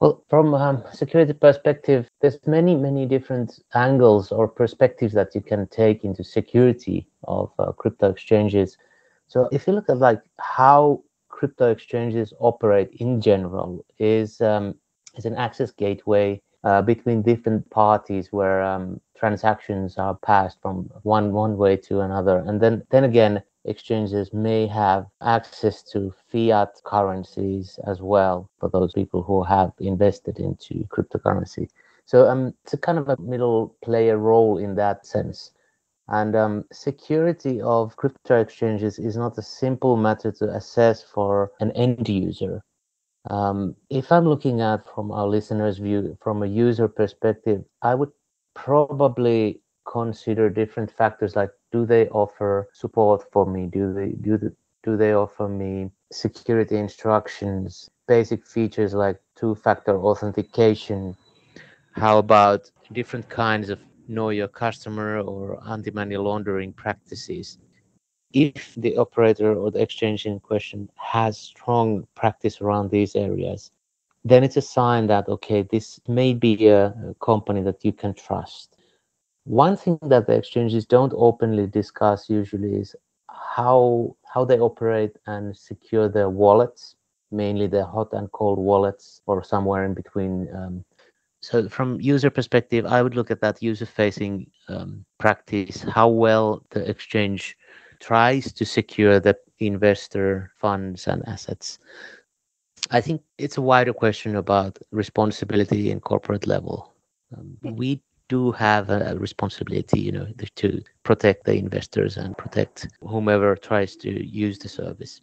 Well, from um, security perspective, there's many, many different angles or perspectives that you can take into security of uh, crypto exchanges. So if you look at like how crypto exchanges operate in general, is um, is an access gateway uh, between different parties where um, transactions are passed from one one way to another, and then then again exchanges may have access to fiat currencies as well for those people who have invested into cryptocurrency. So um, it's a kind of a middle player role in that sense. And um, security of crypto exchanges is not a simple matter to assess for an end user. Um, if I'm looking at from our listeners' view, from a user perspective, I would probably consider different factors like do they offer support for me? Do they do the, do they offer me security instructions basic features like two factor authentication? How about different kinds of know your customer or anti-money laundering practices? If the operator or the exchange in question has strong practice around these areas then it's a sign that okay this may be a company that you can trust one thing that the exchanges don't openly discuss usually is how how they operate and secure their wallets, mainly the hot and cold wallets, or somewhere in between. Um, so from user perspective, I would look at that user-facing um, practice, how well the exchange tries to secure the investor funds and assets. I think it's a wider question about responsibility in corporate level. Um, we do have a responsibility, you know, to protect the investors and protect whomever tries to use the service.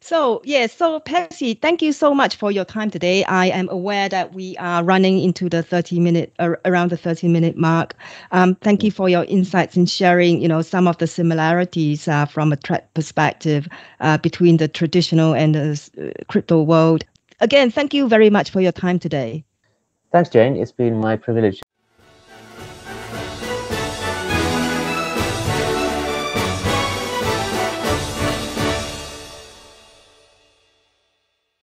So, yes, so Pasi, thank you so much for your time today. I am aware that we are running into the 30 minute, uh, around the 30 minute mark. Um, thank you for your insights in sharing, you know, some of the similarities uh, from a threat perspective uh, between the traditional and the uh, crypto world. Again, thank you very much for your time today. Thanks, Jane. It's been my privilege